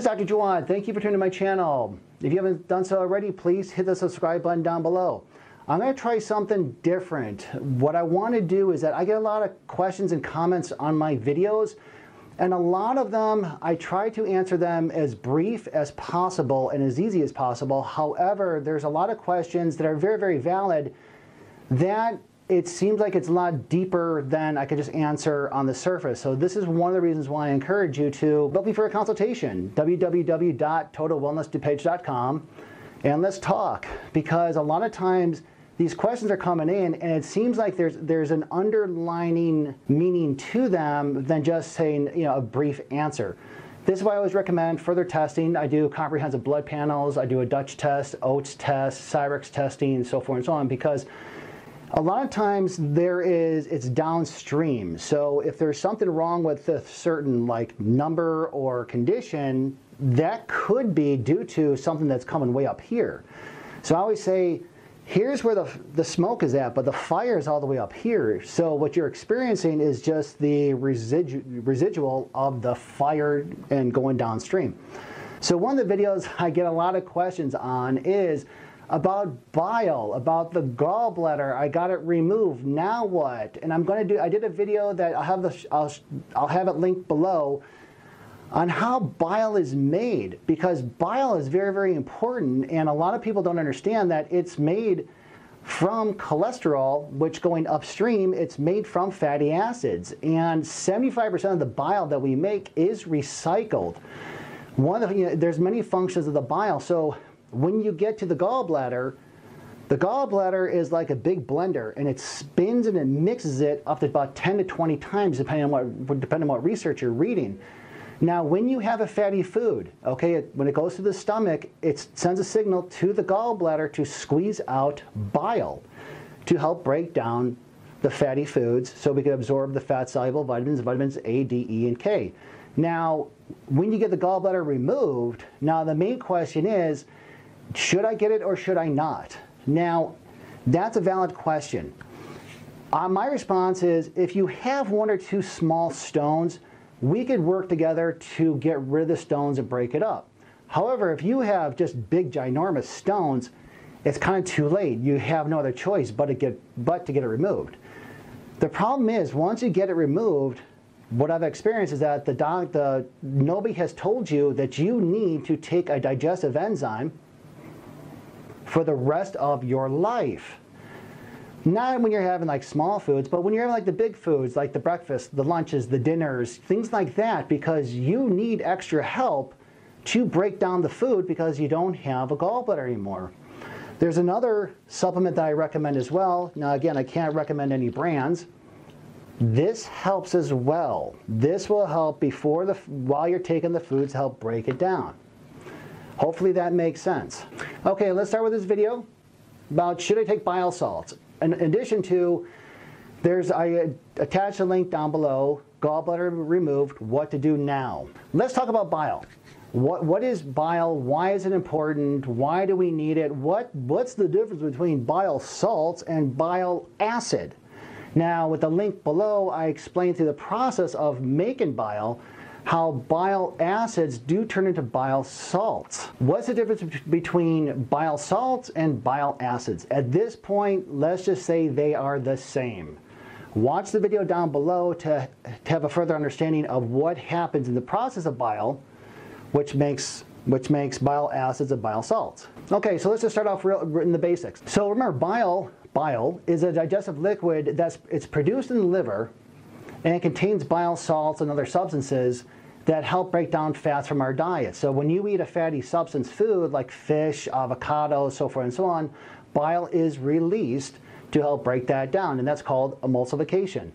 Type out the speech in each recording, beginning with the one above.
This is Dr. Jawad. Thank you for tuning to my channel. If you haven't done so already, please hit the subscribe button down below. I'm going to try something different. What I want to do is that I get a lot of questions and comments on my videos, and a lot of them, I try to answer them as brief as possible and as easy as possible. However, there's a lot of questions that are very, very valid that it seems like it's a lot deeper than I could just answer on the surface. So this is one of the reasons why I encourage you to book me for a consultation, www.totalwellnessdupage.com, and let's talk. Because a lot of times these questions are coming in and it seems like there's there's an underlining meaning to them than just saying you know a brief answer. This is why I always recommend further testing. I do comprehensive blood panels, I do a Dutch test, Oates test, Cyrex testing, and so forth and so on because a lot of times there is, it's downstream. So if there's something wrong with a certain like number or condition, that could be due to something that's coming way up here. So I always say, here's where the, the smoke is at, but the fire is all the way up here. So what you're experiencing is just the residu residual of the fire and going downstream. So one of the videos I get a lot of questions on is, about bile, about the gallbladder. I got it removed. Now what? And I'm going to do. I did a video that I'll have the. I'll, I'll have it linked below on how bile is made because bile is very very important and a lot of people don't understand that it's made from cholesterol which going upstream it's made from fatty acids and 75% of the bile that we make is recycled one of the, you know, there's many functions of the bile so when you get to the gallbladder, the gallbladder is like a big blender and it spins and it mixes it up to about 10 to 20 times depending on what, depending on what research you're reading. Now, when you have a fatty food, okay, it, when it goes to the stomach, it sends a signal to the gallbladder to squeeze out bile to help break down the fatty foods so we can absorb the fat-soluble vitamins, vitamins A, D, E, and K. Now, when you get the gallbladder removed, now the main question is, should I get it or should I not? Now, that's a valid question. Uh, my response is if you have one or two small stones, we could work together to get rid of the stones and break it up. However, if you have just big, ginormous stones, it's kind of too late. You have no other choice but to get, but to get it removed. The problem is, once you get it removed, what I've experienced is that the doc, the, nobody has told you that you need to take a digestive enzyme for the rest of your life. Not when you're having like small foods, but when you're having like the big foods, like the breakfast, the lunches, the dinners, things like that, because you need extra help to break down the food because you don't have a gallbladder anymore. There's another supplement that I recommend as well. Now again, I can't recommend any brands. This helps as well. This will help before the while you're taking the foods help break it down. Hopefully that makes sense. Okay, let's start with this video about should I take bile salts. In addition to, there's I attached a link down below, gallbladder removed, what to do now. Let's talk about bile. What, what is bile? Why is it important? Why do we need it? What, what's the difference between bile salts and bile acid? Now, with the link below, I explain through the process of making bile, how bile acids do turn into bile salts. What's the difference between bile salts and bile acids? At this point, let's just say they are the same. Watch the video down below to, to have a further understanding of what happens in the process of bile, which makes which makes bile acids and bile salts. Okay, so let's just start off real, in the basics. So remember, bile, bile is a digestive liquid that's it's produced in the liver and it contains bile salts and other substances that help break down fats from our diet. So when you eat a fatty substance food like fish, avocado, so forth and so on, bile is released to help break that down, and that's called emulsification.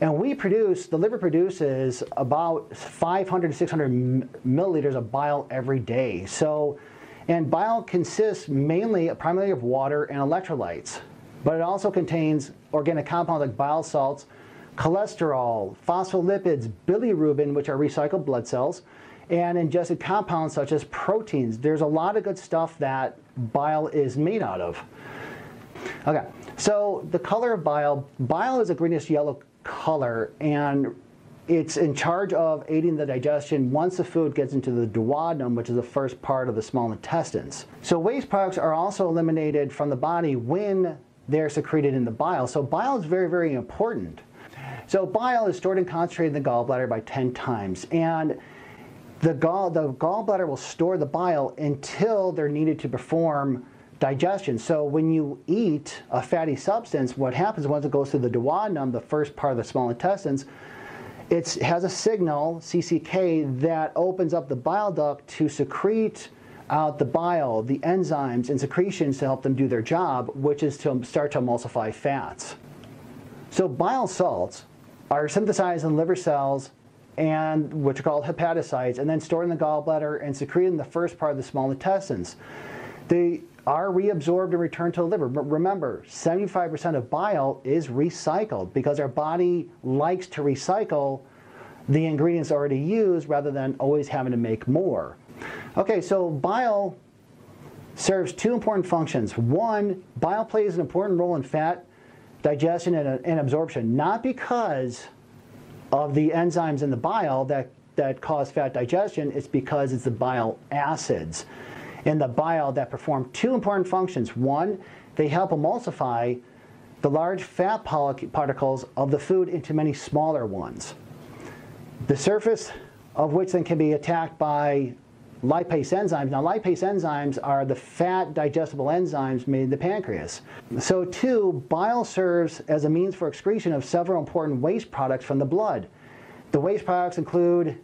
And we produce, the liver produces about 500 to 600 milliliters of bile every day. So, and bile consists mainly, primarily of water and electrolytes, but it also contains organic compounds like bile salts, cholesterol, phospholipids, bilirubin, which are recycled blood cells, and ingested compounds such as proteins. There's a lot of good stuff that bile is made out of. Okay, so the color of bile, bile is a greenish yellow color, and it's in charge of aiding the digestion once the food gets into the duodenum, which is the first part of the small intestines. So waste products are also eliminated from the body when they're secreted in the bile. So bile is very, very important. So bile is stored and concentrated in the gallbladder by 10 times. And the, gall, the gallbladder will store the bile until they're needed to perform digestion. So when you eat a fatty substance, what happens once it goes through the duodenum, the first part of the small intestines, it has a signal, CCK, that opens up the bile duct to secrete out the bile, the enzymes and secretions to help them do their job, which is to start to emulsify fats. So bile salts are synthesized in liver cells and which are called hepatocytes and then stored in the gallbladder and secreted in the first part of the small intestines. They are reabsorbed and returned to the liver. But remember, 75% of bile is recycled because our body likes to recycle the ingredients already used rather than always having to make more. Okay, so bile serves two important functions. One, bile plays an important role in fat digestion and, and absorption, not because of the enzymes in the bile that, that cause fat digestion, it's because it's the bile acids in the bile that perform two important functions. One, they help emulsify the large fat particles of the food into many smaller ones. The surface of which then can be attacked by lipase enzymes. Now, lipase enzymes are the fat digestible enzymes made in the pancreas. So, two, bile serves as a means for excretion of several important waste products from the blood. The waste products include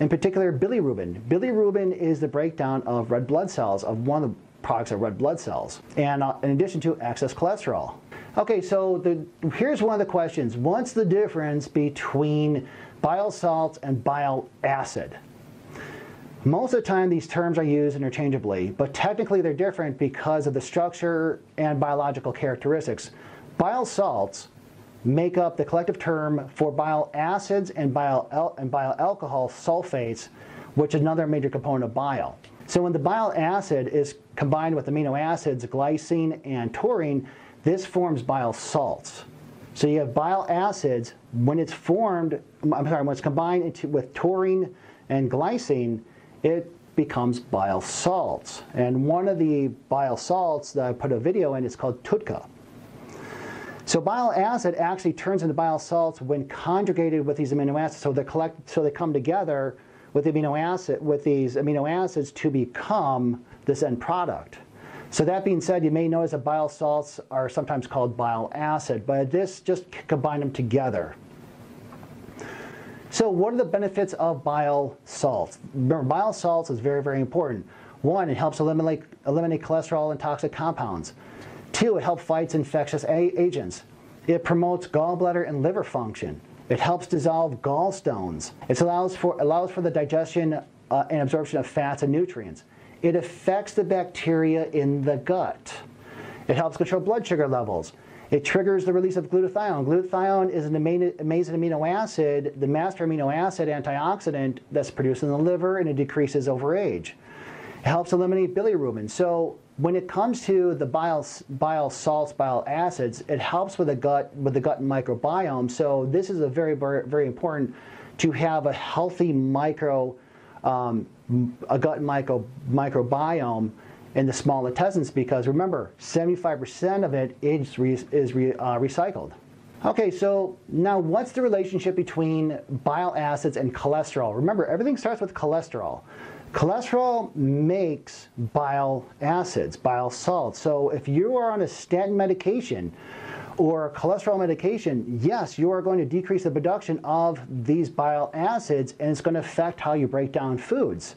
in particular bilirubin. Bilirubin is the breakdown of red blood cells, of one of the products of red blood cells, and uh, in addition to excess cholesterol. Okay, so the, here's one of the questions. What's the difference between bile salts and bile acid? Most of the time these terms are used interchangeably, but technically they're different because of the structure and biological characteristics. Bile salts make up the collective term for bile acids and bile, and bile alcohol sulfates, which is another major component of bile. So when the bile acid is combined with amino acids, glycine and taurine, this forms bile salts. So you have bile acids, when it's formed, I'm sorry, when it's combined into, with taurine and glycine, it becomes bile salts. And one of the bile salts that I put a video in is called TUDCA. So bile acid actually turns into bile salts when conjugated with these amino acids. So they collect, so they come together with amino acid with these amino acids to become this end product. So that being said, you may notice that bile salts are sometimes called bile acid, but this just combine them together. So what are the benefits of bile salts? Remember, bile salts is very, very important. One, it helps eliminate, eliminate cholesterol and toxic compounds. Two, it helps fight infectious agents. It promotes gallbladder and liver function. It helps dissolve gallstones. It allows for, allows for the digestion uh, and absorption of fats and nutrients. It affects the bacteria in the gut. It helps control blood sugar levels. It triggers the release of glutathione. Glutathione is an amazing amino acid, the master amino acid antioxidant that's produced in the liver and it decreases over age. It helps eliminate bilirubin. So when it comes to the bile, bile salts, bile acids, it helps with the gut with the gut microbiome. So this is a very very important to have a healthy micro um, a gut micro microbiome in the small intestines because remember 75% of it is, re, is re, uh, recycled. Okay, so now what's the relationship between bile acids and cholesterol? Remember, everything starts with cholesterol. Cholesterol makes bile acids, bile salts. So if you are on a statin medication or cholesterol medication, yes, you are going to decrease the production of these bile acids and it's going to affect how you break down foods.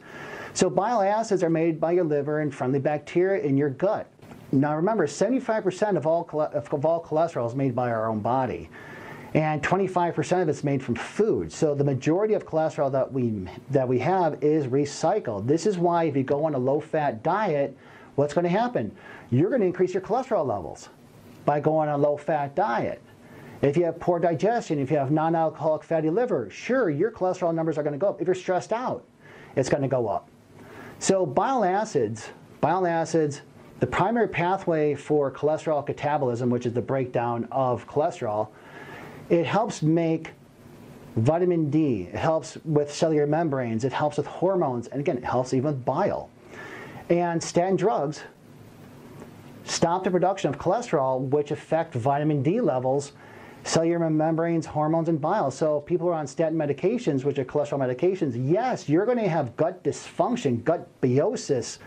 So bile acids are made by your liver and friendly bacteria in your gut. Now remember, 75% of all, of all cholesterol is made by our own body and 25% of it's made from food. So the majority of cholesterol that we that we have is recycled. This is why if you go on a low-fat diet, what's going to happen? You're going to increase your cholesterol levels by going on a low-fat diet. If you have poor digestion, if you have non-alcoholic fatty liver, sure, your cholesterol numbers are going to go up. If you're stressed out, it's going to go up. So bile acids, bile acids, the primary pathway for cholesterol catabolism, which is the breakdown of cholesterol, it helps make Vitamin D, it helps with cellular membranes, it helps with hormones, and again, it helps even with bile. And statin drugs stop the production of cholesterol, which affect vitamin D levels, cellular membranes, hormones, and bile. So people are on statin medications, which are cholesterol medications, yes, you're going to have gut dysfunction, gut biosis.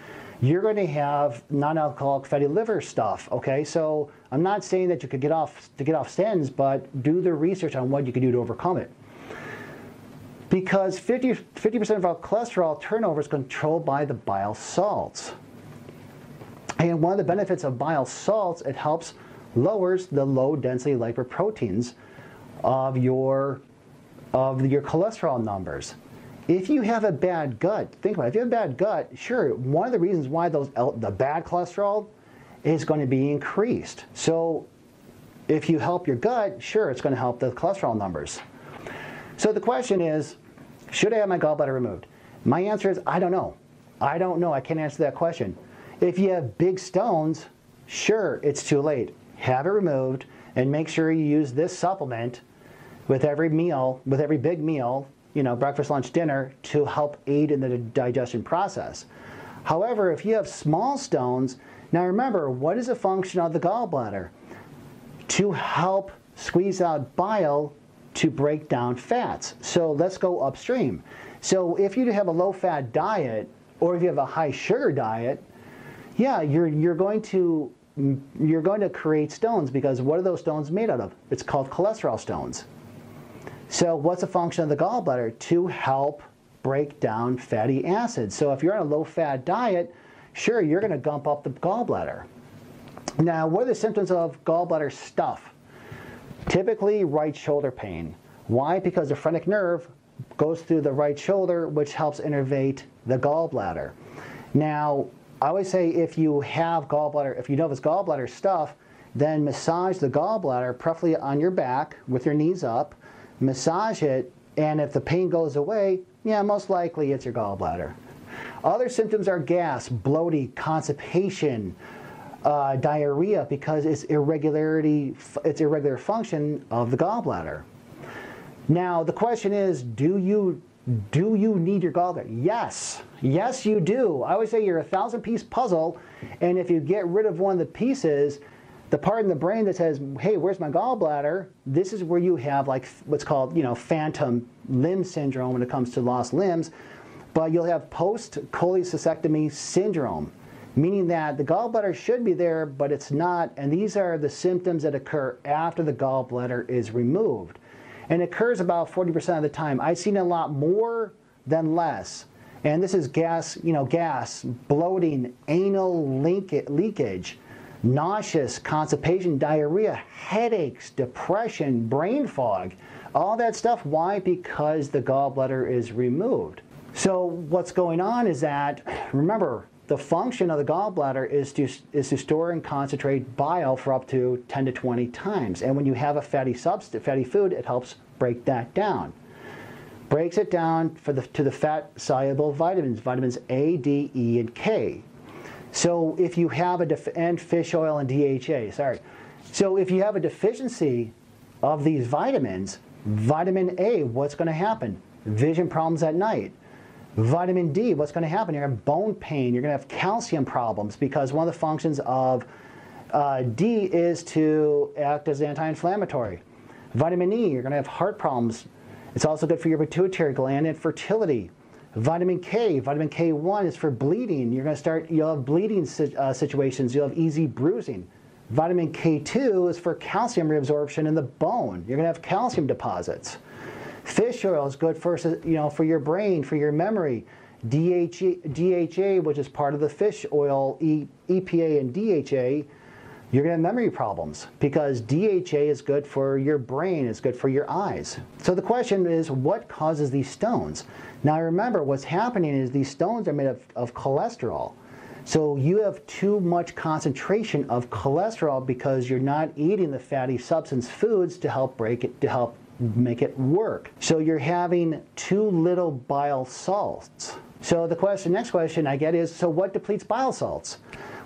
You're going to have non-alcoholic fatty liver stuff. Okay, so I'm not saying that you could get off to get off statins, but do the research on what you can do to overcome it because 50, 50% of our cholesterol turnover is controlled by the bile salts. And one of the benefits of bile salts, it helps lowers the low density lipoproteins of your, of your cholesterol numbers. If you have a bad gut, think about it, if you have a bad gut, sure, one of the reasons why those the bad cholesterol is going to be increased. So if you help your gut, sure, it's going to help the cholesterol numbers. So the question is, should I have my gallbladder removed? My answer is I don't know. I don't know. I can't answer that question. If you have big stones, sure, it's too late. Have it removed and make sure you use this supplement with every meal, with every big meal, you know, breakfast, lunch, dinner, to help aid in the digestion process. However, if you have small stones, now remember, what is a function of the gallbladder? To help squeeze out bile to break down fats. So let's go upstream. So if you have a low fat diet or if you have a high sugar diet, yeah, you're, you're going to you're going to create stones because what are those stones made out of? It's called cholesterol stones. So what's a function of the gallbladder? To help break down fatty acids. So if you're on a low fat diet, sure, you're going to gump up the gallbladder. Now, what are the symptoms of gallbladder stuff? Typically, right shoulder pain. Why? Because the phrenic nerve goes through the right shoulder, which helps innervate the gallbladder. Now, I always say if you have gallbladder, if you know if it's gallbladder stuff, then massage the gallbladder, preferably on your back with your knees up, massage it, and if the pain goes away, yeah, most likely it's your gallbladder. Other symptoms are gas, bloating, constipation, uh, diarrhea because it's irregularity, it's irregular function of the gallbladder. Now the question is, do you do you need your gallbladder? Yes, yes you do. I always say you're a thousand piece puzzle, and if you get rid of one of the pieces, the part in the brain that says, "Hey, where's my gallbladder?" This is where you have like what's called you know phantom limb syndrome when it comes to lost limbs, but you'll have post cholecystectomy syndrome meaning that the gallbladder should be there, but it's not, and these are the symptoms that occur after the gallbladder is removed. And it occurs about 40% of the time. I've seen a lot more than less. And this is gas, you know, gas, bloating, anal leakage, nauseous, constipation, diarrhea, headaches, depression, brain fog, all that stuff. Why? Because the gallbladder is removed. So what's going on is that, remember, the function of the gallbladder is to, is to store and concentrate bile for up to 10 to 20 times. And when you have a fatty substance, fatty food, it helps break that down. Breaks it down for the, to the fat soluble vitamins, vitamins A, D, E, and K. So if you have a, def- and fish oil and DHA, sorry. So if you have a deficiency of these vitamins, vitamin A, what's going to happen? Vision problems at night Vitamin D, what's going to happen? You're going to have bone pain. You're going to have calcium problems because one of the functions of uh, D is to act as anti-inflammatory. Vitamin E, you're going to have heart problems. It's also good for your pituitary gland and fertility. Vitamin K, vitamin K1 is for bleeding. You're going to start, you'll have bleeding uh, situations. You'll have easy bruising. Vitamin K2 is for calcium reabsorption in the bone. You're going to have calcium deposits. Fish oil is good for, you know, for your brain, for your memory. DHA, DHA which is part of the fish oil, e, EPA and DHA, you're going to have memory problems because DHA is good for your brain, it's good for your eyes. So the question is, what causes these stones? Now remember, what's happening is these stones are made of, of cholesterol. So you have too much concentration of cholesterol because you're not eating the fatty substance foods to help break it, to help make it work. So you're having too little bile salts. So the question, next question I get is, so what depletes bile salts?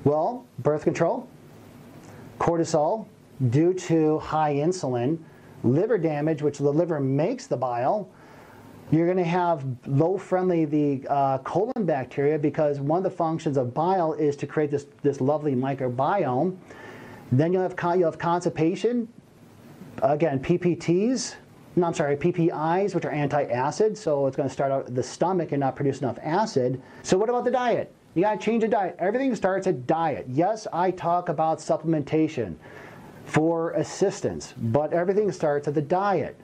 Well, birth control, cortisol, due to high insulin, liver damage, which the liver makes the bile. You're going to have low friendly the uh, colon bacteria because one of the functions of bile is to create this, this lovely microbiome. Then you'll have, you'll have constipation, again, PPTs, no, I'm sorry, PPIs, which are antacid, so it's going to start out the stomach and not produce enough acid. So what about the diet? You got to change the diet. Everything starts at diet. Yes, I talk about supplementation for assistance, but everything starts at the diet.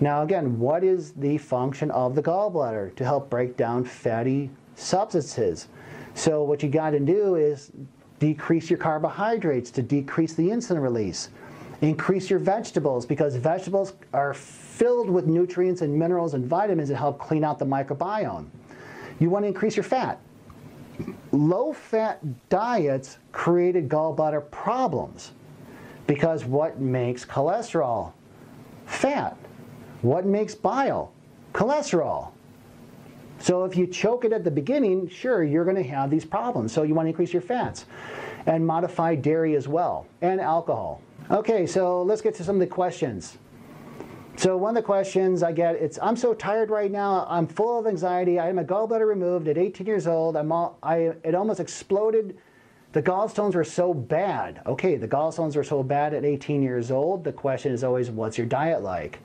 Now again, what is the function of the gallbladder? To help break down fatty substances. So what you got to do is decrease your carbohydrates to decrease the insulin release. Increase your vegetables because vegetables are filled with nutrients and minerals and vitamins that help clean out the microbiome. You want to increase your fat. Low fat diets created gallbladder problems because what makes cholesterol? Fat. What makes bile? Cholesterol. So if you choke it at the beginning, sure, you're going to have these problems. So you want to increase your fats and modify dairy as well and alcohol. Okay, so let's get to some of the questions. So one of the questions I get, it's I'm so tired right now. I'm full of anxiety. I had my gallbladder removed at 18 years old. I'm all, I, it almost exploded. The gallstones were so bad. Okay, the gallstones were so bad at 18 years old. The question is always, what's your diet like?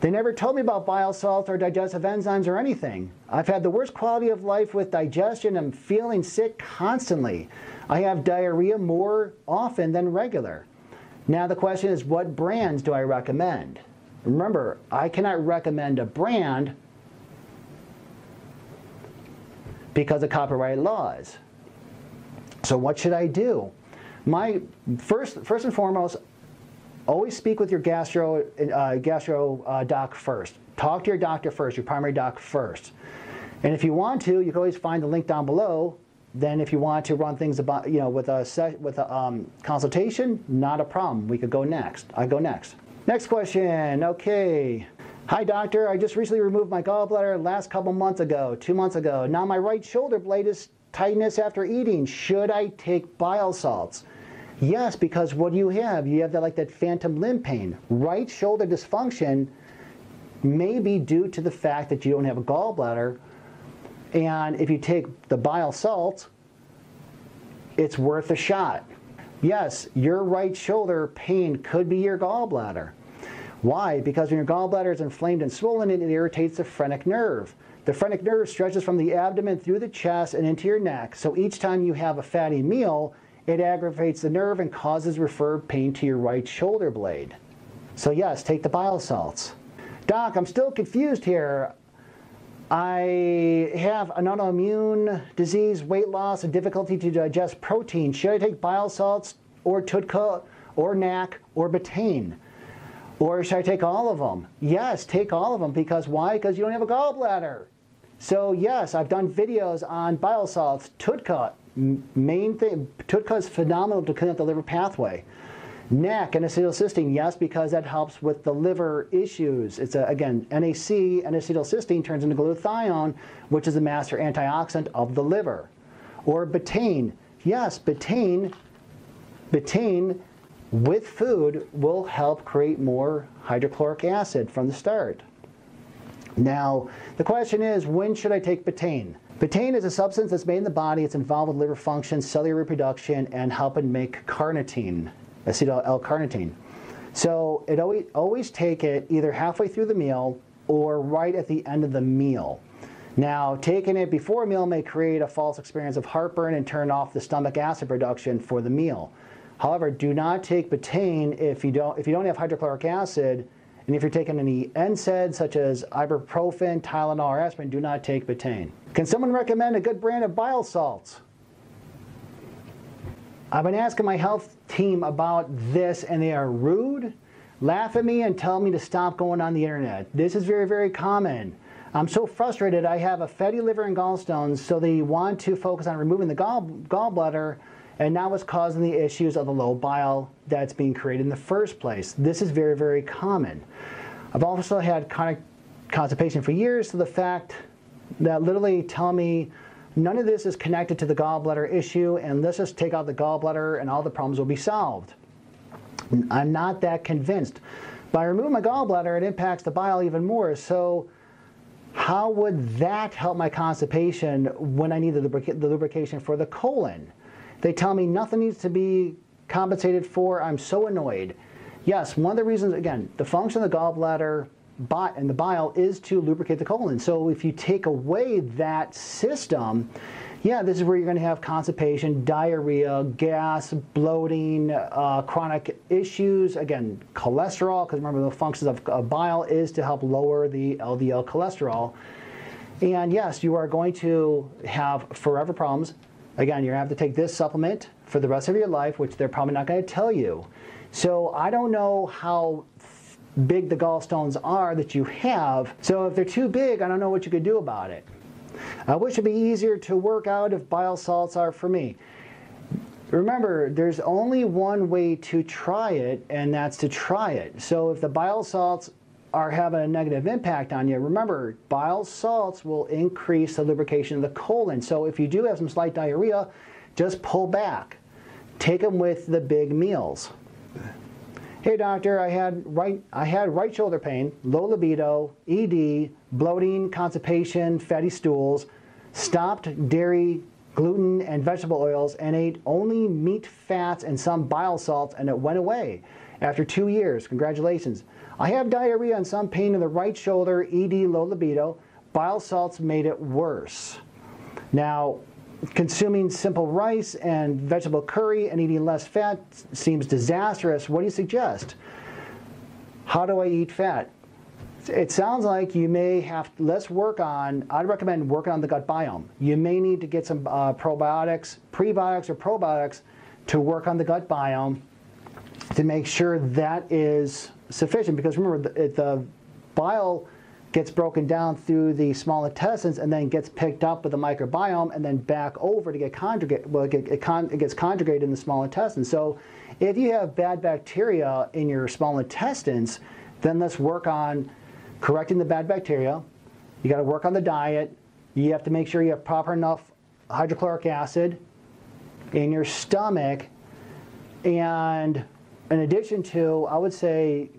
They never told me about bile salts or digestive enzymes or anything. I've had the worst quality of life with digestion. I'm feeling sick constantly. I have diarrhea more often than regular. Now the question is, what brands do I recommend? Remember, I cannot recommend a brand because of copyright laws. So what should I do? My first, first and foremost, always speak with your gastro, uh, gastro uh, doc first. Talk to your doctor first, your primary doc first. And if you want to, you can always find the link down below then if you want to run things about, you know, with a, with a um, consultation, not a problem. We could go next. I go next. Next question, okay. Hi doctor, I just recently removed my gallbladder last couple months ago, two months ago. Now my right shoulder blade is tightness after eating. Should I take bile salts? Yes, because what do you have? You have that, like that phantom limb pain. Right shoulder dysfunction may be due to the fact that you don't have a gallbladder and if you take the bile salt, it's worth a shot. Yes, your right shoulder pain could be your gallbladder. Why? Because when your gallbladder is inflamed and swollen, it irritates the phrenic nerve. The phrenic nerve stretches from the abdomen through the chest and into your neck. So each time you have a fatty meal, it aggravates the nerve and causes referred pain to your right shoulder blade. So yes, take the bile salts. Doc, I'm still confused here. I have an autoimmune disease, weight loss, and difficulty to digest protein. Should I take bile salts or TUDCA or NAC or betaine? Or should I take all of them? Yes, take all of them because why? Because you don't have a gallbladder. So yes, I've done videos on bile salts. TUDCA, main thing, TUDCA is phenomenal to clean up the liver pathway. NAC N-acetylcysteine, yes, because that helps with the liver issues. It's a, again, NAC N-acetylcysteine turns into glutathione, which is a master antioxidant of the liver. Or betaine, yes, betaine, betaine with food will help create more hydrochloric acid from the start. Now, the question is, when should I take betaine? Betaine is a substance that's made in the body. It's involved with liver function, cellular reproduction, and helping make carnitine acetyl L-carnitine. So it always, always take it either halfway through the meal or right at the end of the meal. Now, taking it before a meal may create a false experience of heartburn and turn off the stomach acid production for the meal. However, do not take betaine if you don't, if you don't have hydrochloric acid, and if you're taking any NSAIDs such as ibuprofen, Tylenol, or aspirin, do not take betaine. Can someone recommend a good brand of bile salts? I've been asking my health team about this and they are rude, laugh at me and tell me to stop going on the internet. This is very, very common. I'm so frustrated. I have a fatty liver and gallstones, so they want to focus on removing the gall, gallbladder, and now it's causing the issues of the low bile that's being created in the first place. This is very, very common. I've also had chronic constipation for years, so the fact that literally tell me None of this is connected to the gallbladder issue, and let's just take out the gallbladder and all the problems will be solved. I'm not that convinced. By removing my gallbladder, it impacts the bile even more. So how would that help my constipation when I need the, lubric the lubrication for the colon? They tell me nothing needs to be compensated for. I'm so annoyed. Yes, one of the reasons, again, the function of the gallbladder and the bile is to lubricate the colon. So if you take away that system, yeah, this is where you're going to have constipation, diarrhea, gas, bloating, uh, chronic issues. Again, cholesterol, because remember the functions of, of bile is to help lower the LDL cholesterol. And yes, you are going to have forever problems. Again, you're going to have to take this supplement for the rest of your life, which they're probably not going to tell you. So I don't know how big the gallstones are that you have. So if they're too big, I don't know what you could do about it. I wish it'd be easier to work out if bile salts are for me. Remember, there's only one way to try it, and that's to try it. So if the bile salts are having a negative impact on you, remember, bile salts will increase the lubrication of the colon. So if you do have some slight diarrhea, just pull back. Take them with the big meals. Hey doctor, I had right I had right shoulder pain, low libido, ED, bloating, constipation, fatty stools, stopped dairy, gluten, and vegetable oils, and ate only meat, fats, and some bile salts, and it went away after two years. Congratulations. I have diarrhea and some pain in the right shoulder, ED, low libido. Bile salts made it worse. Now, consuming simple rice and vegetable curry and eating less fat seems disastrous. What do you suggest? How do I eat fat? It sounds like you may have, let's work on, I'd recommend working on the gut biome. You may need to get some uh, probiotics, prebiotics or probiotics to work on the gut biome to make sure that is sufficient because remember the, the bile gets broken down through the small intestines and then gets picked up with the microbiome and then back over to get conjugate. Well, it, con, it gets conjugated in the small intestines. So if you have bad bacteria in your small intestines, then let's work on correcting the bad bacteria. You got to work on the diet. You have to make sure you have proper enough hydrochloric acid in your stomach. And in addition to, I would say,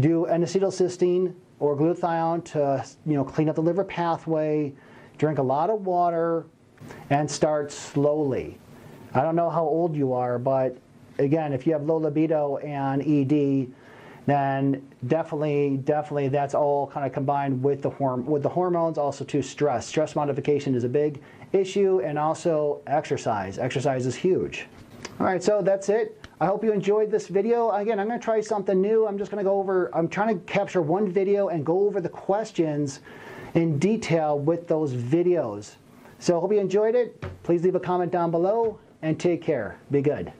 do N-acetylcysteine or glutathione to you know, clean up the liver pathway, drink a lot of water, and start slowly. I don't know how old you are, but again, if you have low libido and ED, then definitely, definitely that's all kind of combined with the, horm with the hormones, also to stress. Stress modification is a big issue, and also exercise. Exercise is huge. All right, so that's it. I hope you enjoyed this video. Again, I'm to try something new. I'm just to go over, I'm trying to capture one video and go over the questions in detail with those videos. So I hope you enjoyed it. Please leave a comment down below and take care. Be good.